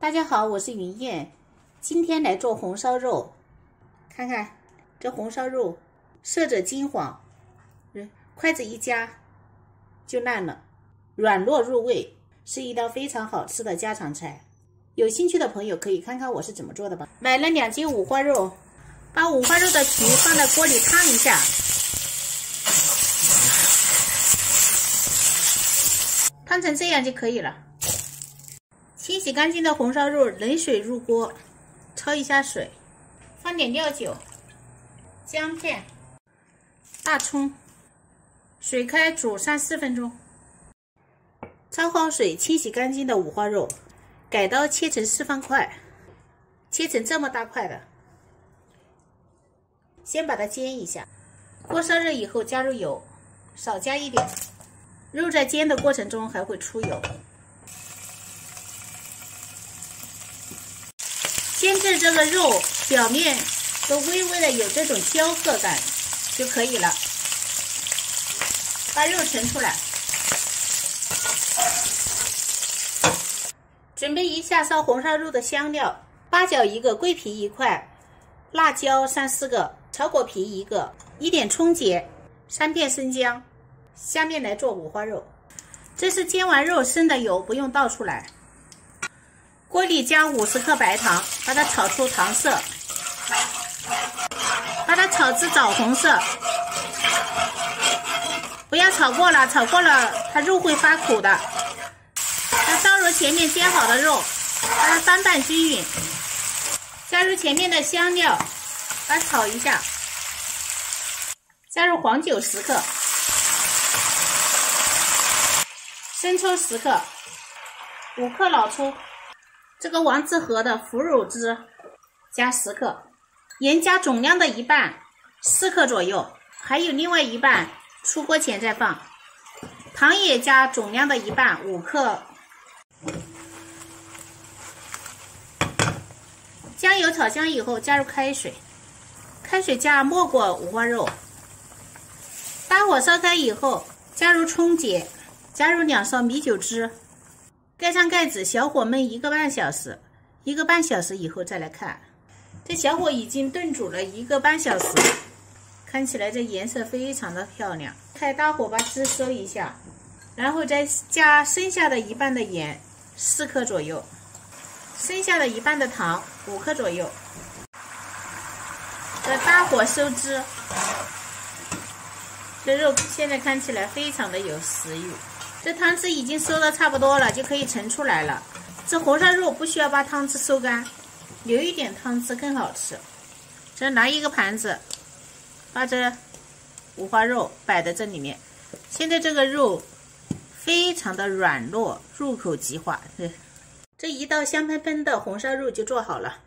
大家好，我是云燕，今天来做红烧肉。看看这红烧肉，色泽金黄，筷子一夹就烂了，软糯入味，是一道非常好吃的家常菜。有兴趣的朋友可以看看我是怎么做的吧。买了两斤五花肉，把五花肉的皮放在锅里烫一下，烫成这样就可以了。清洗干净的红烧肉，冷水入锅，焯一下水，放点料酒、姜片、大葱，水开煮三四分钟。焯好水，清洗干净的五花肉，改刀切成四方块，切成这么大块的。先把它煎一下，锅烧热以后加入油，少加一点。肉在煎的过程中还会出油。煎至这个肉表面都微微的有这种焦褐感就可以了。把肉盛出来，准备一下烧红烧肉的香料：八角一个，桂皮一块，辣椒三四个，炒果皮一个，一点葱节，三片生姜。下面来做五花肉，这是煎完肉剩的油，不用倒出来。锅里加五十克白糖，把它炒出糖色，把它炒至枣红色，不要炒过了，炒过了它肉会发苦的。再倒入前面煎好的肉，把它翻拌均匀，加入前面的香料，把它炒一下，加入黄酒十克，生抽十克，五克老抽。这个王致和的腐乳汁加十克，盐加总量的一半，四克左右，还有另外一半出锅前再放。糖也加总量的一半，五克。酱油炒香以后加入开水，开水加没过五花肉，大火烧开以后加入葱节，加入两勺米酒汁。盖上盖子，小火焖一个半小时。一个半小时以后再来看，这小火已经炖煮了一个半小时，看起来这颜色非常的漂亮。开大火把汁收一下，然后再加剩下的一半的盐，四克左右，剩下的一半的糖，五克左右。再大火收汁，这肉现在看起来非常的有食欲。这汤汁已经收的差不多了，就可以盛出来了。这红烧肉不需要把汤汁收干，留一点汤汁更好吃。这拿一个盘子，把这五花肉摆在这里面。现在这个肉非常的软糯，入口即化。这一道香喷喷的红烧肉就做好了，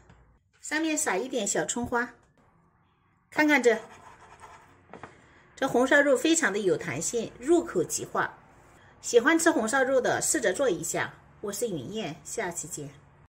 上面撒一点小葱花。看看这，这红烧肉非常的有弹性，入口即化。喜欢吃红烧肉的，试着做一下。我是云燕，下期见。